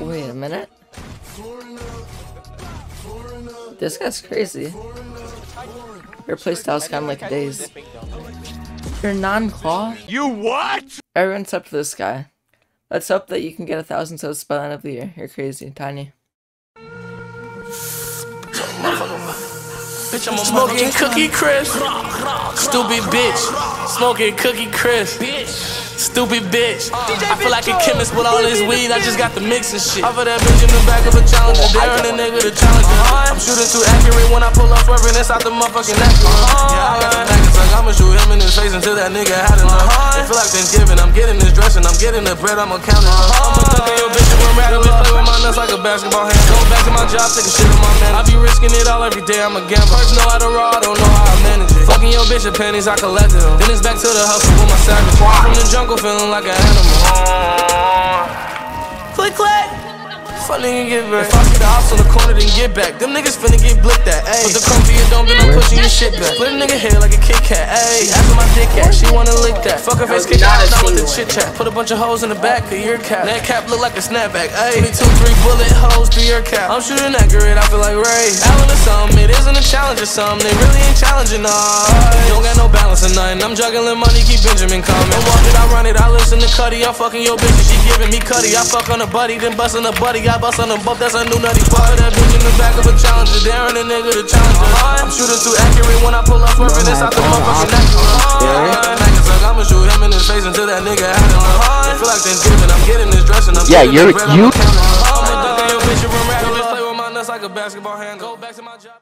Wait a minute. This guy's crazy. Your playstyle's kind of like days. You're non-claw? You what? Everyone's up to this guy. Let's hope that you can get a thousand subs by the end of the year. You're crazy, Tiny. Bitch, I'm smoking cookie crisp. Stupid bitch. Smoking cookie crisp. Stupid bitch. I feel like a chemist with all this weed. I just got the mix and shit. Offer that bitch in the back of a challenger. Daring a nigga to challenge her. I'm shooting too accurate when I pull up swerving inside the motherfucking Acura. Yeah, I got the package like I'ma shoot him in his face until that nigga had enough. It feel like Thanksgiving. I'm getting this dressing. I'm getting the bread. I'ma count it up. I'ma duck in your bitch and run rattle. Bitch play with my nuts like a basketball hand. Go back to my job, take a shit on my man. I be risking it all every day. I'm a gambler. First know how to raw, I don't know how I manage it. Fucking your bitch and panties, I collected them. Then it's back to the hustle with my savage. From the jungle, feeling like an animal. Click, clack. Fuck nigga get back. If I see the house on the corner, then get back. Them niggas finna get blicked at, ayy. Put the chrome to your dome, then I'm pushing your shit back. Split a nigga head like a Kit Kat, ayy. After my dick at, she wanna lick that. Fuck her face, kick out, not with the chit chat. Put a bunch of hoes in the back of your cap. That cap look like a snapback, ayy. 22, 3 bullet holes through your cap. I'm shooting accurate, I feel like Ray. Allen or something, it isn't a challenge or something. They really ain't challenging, nah. Don't got no balance or nothing. I'm juggling money, keep Benjamin coming. I walk it, I run it, I listen to Cuddy. I'm fucking your bitch, and she giving me Cuddy. I fuck on a buddy, then bust on a buddy. I bust on both, that's a new nutty part. That bitch in the back of a challenger, daring a nigga to challenge her. I'm shooting too accurate when I pull up, swerving inside the oh, motherfucking Acura. Niggas like I'ma shoot him in his face until that nigga had. It feel like Thanksgiving, I'm getting this dressing. I'm Yeah, you're- this you- I'ma count it up. I'ma duck in your bitch and run rattle. Play with my nuts like a basketball hand. Go back to my job.